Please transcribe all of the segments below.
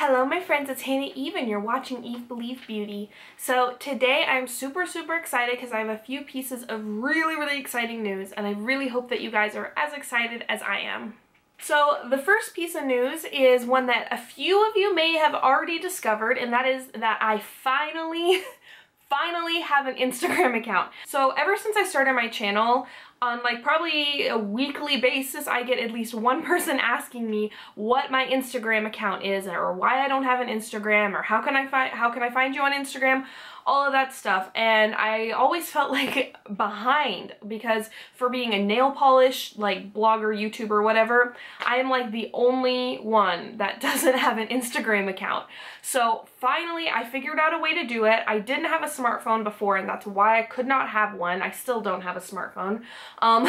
Hello my friends, it's Hannah Eve and you're watching Eve Believe Beauty. So today I'm super super excited because I have a few pieces of really really exciting news and I really hope that you guys are as excited as I am. So the first piece of news is one that a few of you may have already discovered and that is that I finally finally have an Instagram account. So ever since I started my channel, on like probably a weekly basis I get at least one person asking me what my Instagram account is or why I don't have an Instagram or how can I find how can I find you on Instagram? All of that stuff. And I always felt like behind because for being a nail polish like blogger youtuber whatever I am like the only one that doesn't have an Instagram account. So finally I figured out a way to do it. I didn't have a smartphone before and that's why I could not have one. I still don't have a smartphone um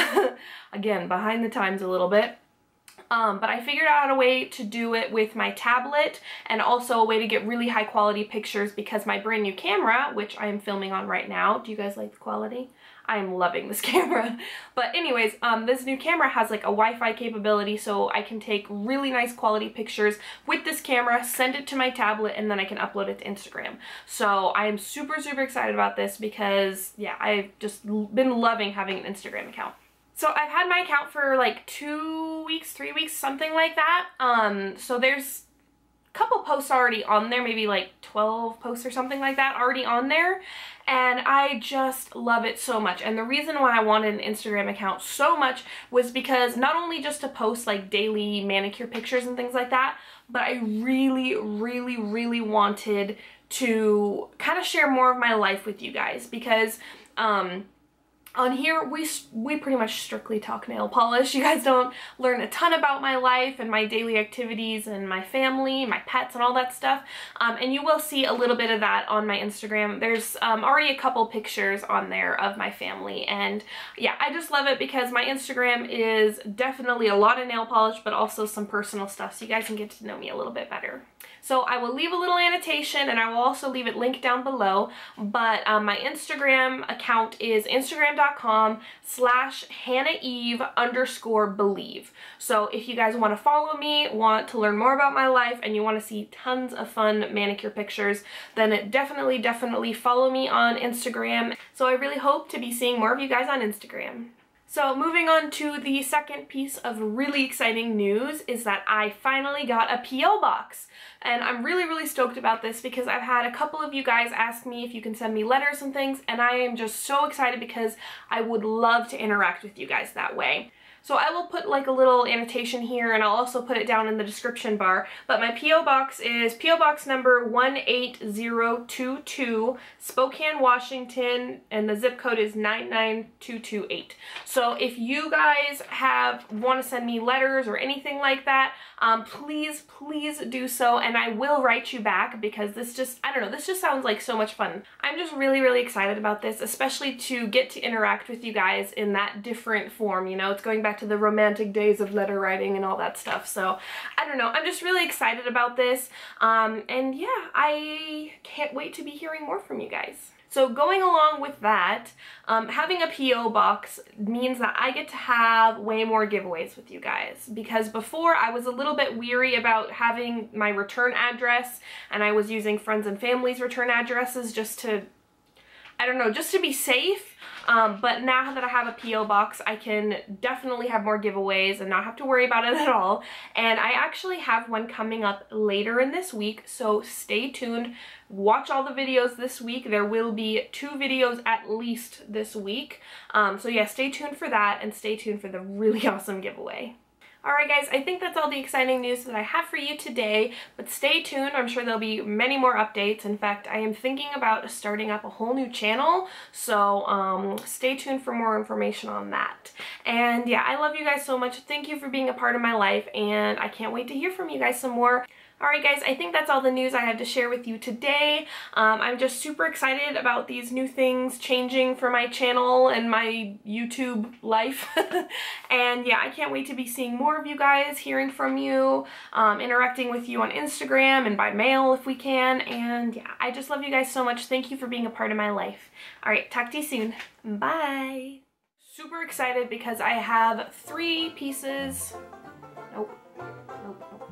again behind the times a little bit um, but I figured out a way to do it with my tablet and also a way to get really high quality pictures because my brand new camera, which I am filming on right now, do you guys like the quality? I'm loving this camera. But anyways, um, this new camera has like a Wi-Fi capability so I can take really nice quality pictures with this camera, send it to my tablet, and then I can upload it to Instagram. So I am super, super excited about this because yeah, I've just been loving having an Instagram account. So I've had my account for like two weeks, three weeks, something like that. Um, so there's a couple posts already on there, maybe like 12 posts or something like that already on there. And I just love it so much. And the reason why I wanted an Instagram account so much was because not only just to post like daily manicure pictures and things like that, but I really, really, really wanted to kind of share more of my life with you guys because um, on here, we, we pretty much strictly talk nail polish. You guys don't learn a ton about my life and my daily activities and my family, my pets and all that stuff. Um, and you will see a little bit of that on my Instagram. There's um, already a couple pictures on there of my family. And yeah, I just love it because my Instagram is definitely a lot of nail polish, but also some personal stuff. So you guys can get to know me a little bit better. So I will leave a little annotation and I will also leave it linked down below. But um, my Instagram account is instagram.com slash hannaheve underscore believe. So if you guys want to follow me, want to learn more about my life, and you want to see tons of fun manicure pictures, then definitely, definitely follow me on Instagram. So I really hope to be seeing more of you guys on Instagram. So moving on to the second piece of really exciting news is that I finally got a P.O. box. And I'm really, really stoked about this because I've had a couple of you guys ask me if you can send me letters and things, and I am just so excited because I would love to interact with you guys that way. So I will put like a little annotation here and I'll also put it down in the description bar. But my P.O. Box is P.O. Box number 18022, Spokane, Washington, and the zip code is 99228. So if you guys have want to send me letters or anything like that, um, please, please do so and I will write you back because this just, I don't know, this just sounds like so much fun. I'm just really, really excited about this, especially to get to interact with you guys in that different form, you know, it's going back back to the romantic days of letter writing and all that stuff. So I don't know. I'm just really excited about this. Um, and yeah, I can't wait to be hearing more from you guys. So going along with that, um, having a P.O. box means that I get to have way more giveaways with you guys because before I was a little bit weary about having my return address and I was using friends and family's return addresses just to, I don't know, just to be safe. Um, but now that I have a P.O. box, I can definitely have more giveaways and not have to worry about it at all. And I actually have one coming up later in this week, so stay tuned. Watch all the videos this week. There will be two videos at least this week. Um, so yeah, stay tuned for that and stay tuned for the really awesome giveaway. Alright guys, I think that's all the exciting news that I have for you today, but stay tuned. I'm sure there'll be many more updates. In fact, I am thinking about starting up a whole new channel, so um, stay tuned for more information on that. And yeah, I love you guys so much. Thank you for being a part of my life, and I can't wait to hear from you guys some more. Alright guys, I think that's all the news I have to share with you today. Um, I'm just super excited about these new things changing for my channel and my YouTube life. and yeah, I can't wait to be seeing more of you guys, hearing from you, um, interacting with you on Instagram and by mail if we can. And yeah, I just love you guys so much. Thank you for being a part of my life. Alright, talk to you soon. Bye! Super excited because I have three pieces. Nope. Nope. nope.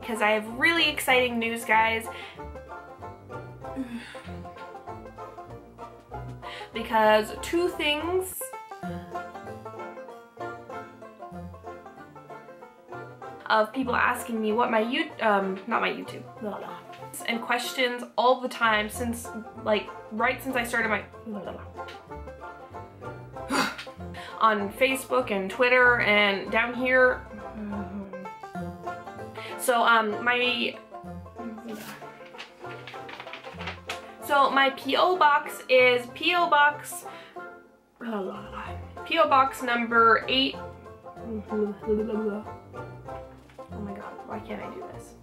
Because I have really exciting news, guys. because two things of people asking me what my you um not my YouTube blah, blah, and questions all the time since like right since I started my blah, on Facebook and Twitter and down here so um my so my PO box is PO box PO box number 8 Oh my god, why can't I do this?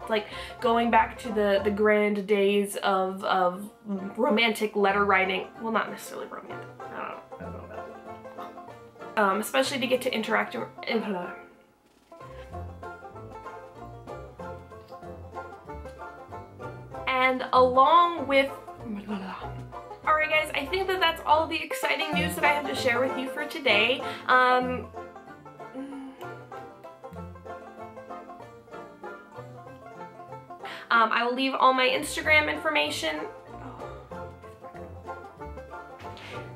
It's like going back to the, the grand days of, of romantic letter writing. Well, not necessarily romantic. I don't know. I don't know about that. Um, especially to get to interact. And along with Alright guys, I think that that's all the exciting news that I have to share with you for today. Um, Um, I will leave all my Instagram information.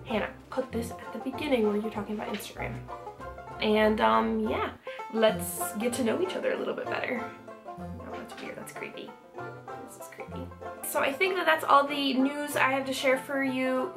Hannah, put this at the beginning where you're talking about Instagram. And um, yeah, let's get to know each other a little bit better. So I think that that's all the news I have to share for you.